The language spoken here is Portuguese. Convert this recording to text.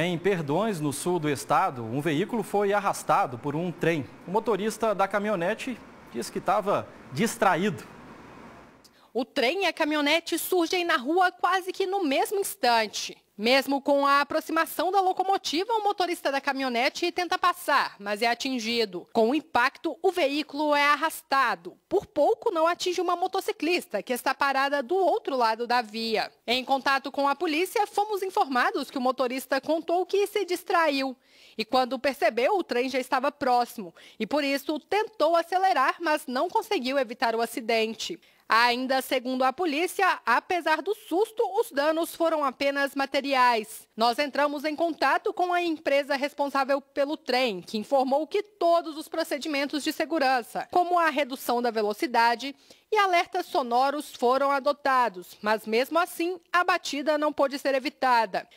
Em Perdões, no sul do estado, um veículo foi arrastado por um trem. O motorista da caminhonete disse que estava distraído. O trem e a caminhonete surgem na rua quase que no mesmo instante. Mesmo com a aproximação da locomotiva, o motorista da caminhonete tenta passar, mas é atingido. Com o impacto, o veículo é arrastado. Por pouco não atinge uma motociclista que está parada do outro lado da via. Em contato com a polícia, fomos informados que o motorista contou que se distraiu. E quando percebeu, o trem já estava próximo e por isso tentou acelerar, mas não conseguiu evitar o acidente. Ainda segundo a polícia, apesar do susto, os danos foram apenas materiais. Nós entramos em contato com a empresa responsável pelo trem, que informou que todos os procedimentos de segurança, como a redução da velocidade e alertas sonoros foram adotados, mas mesmo assim a batida não pôde ser evitada.